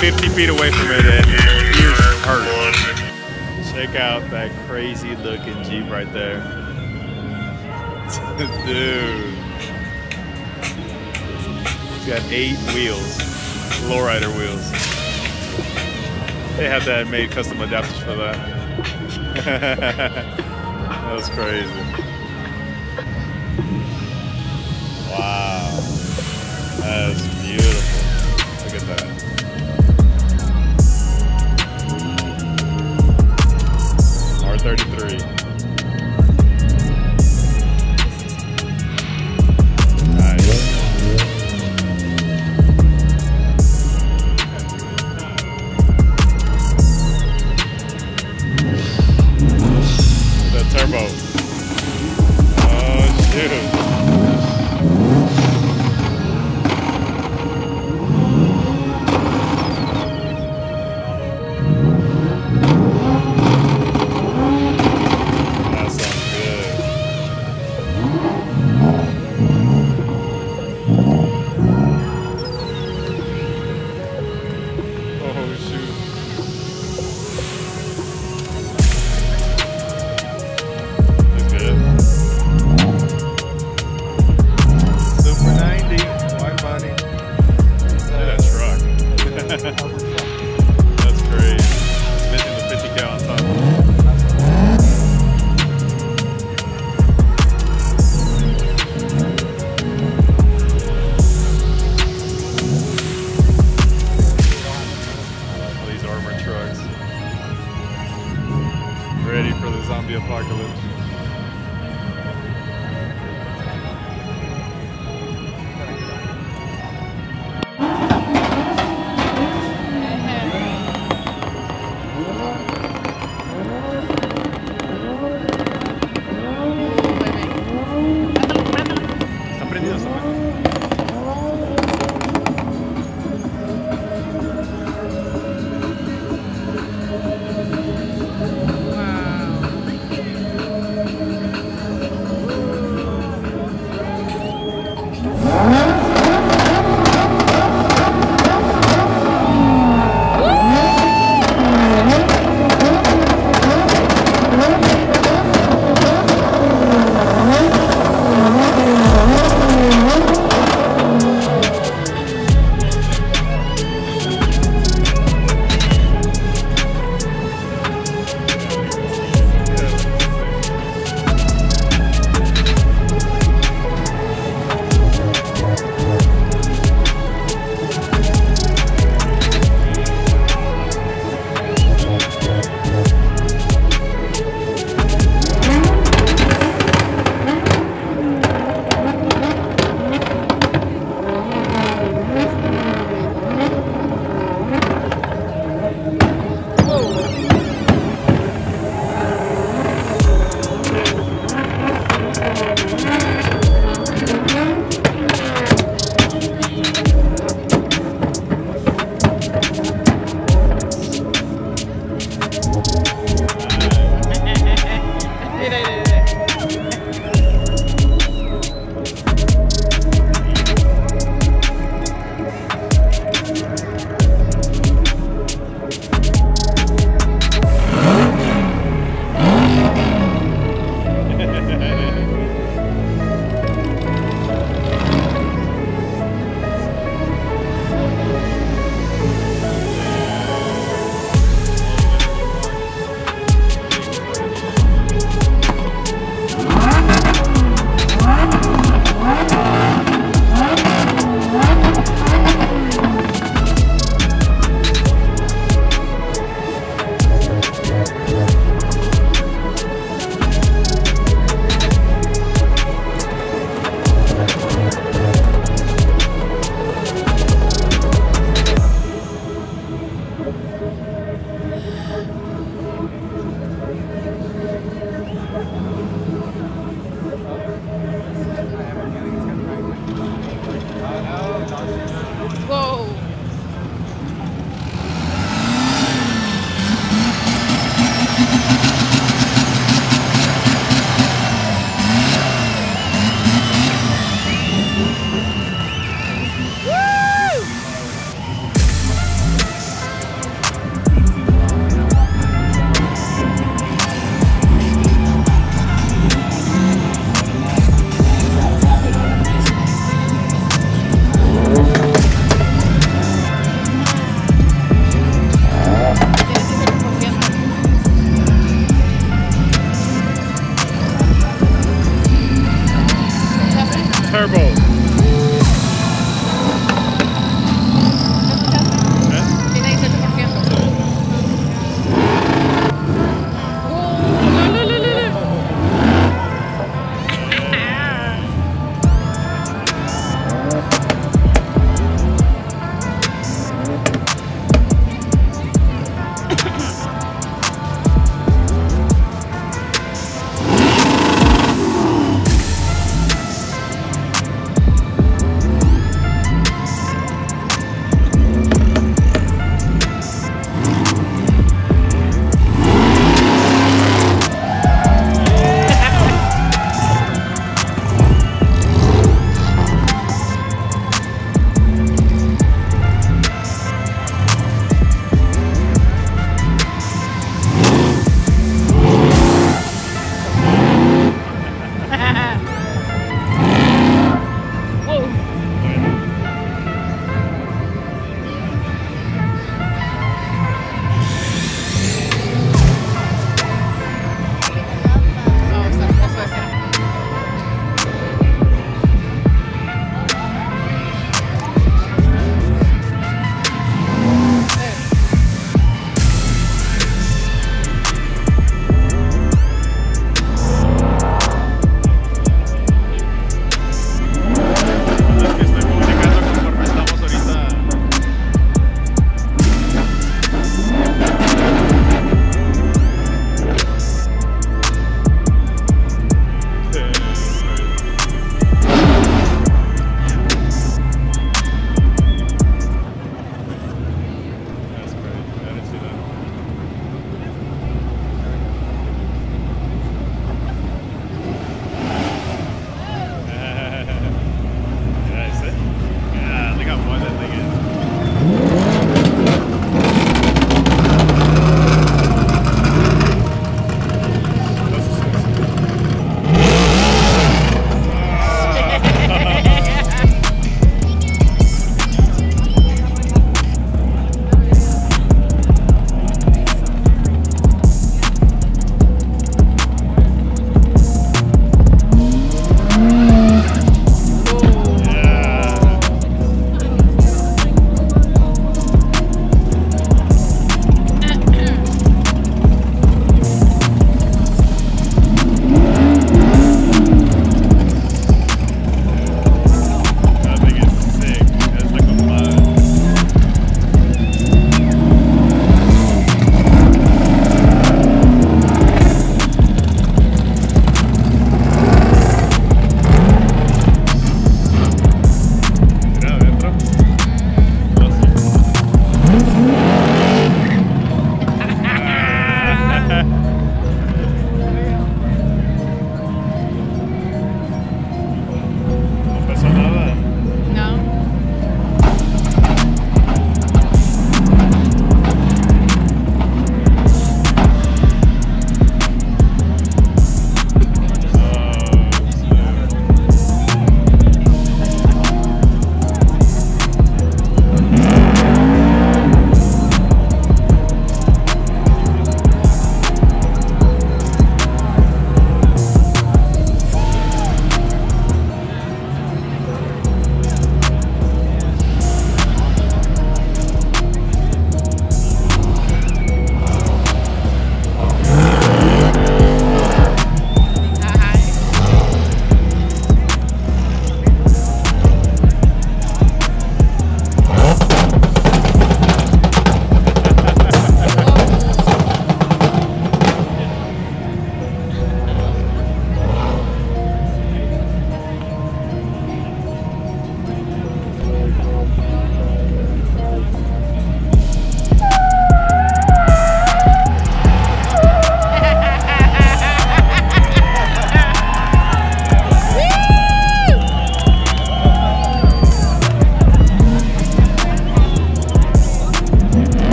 50 feet away from it and ears hurt. Check out that crazy looking Jeep right there. Dude. It's got eight wheels, lowrider wheels. They had that made custom adapters for that. that was crazy. Wow. That's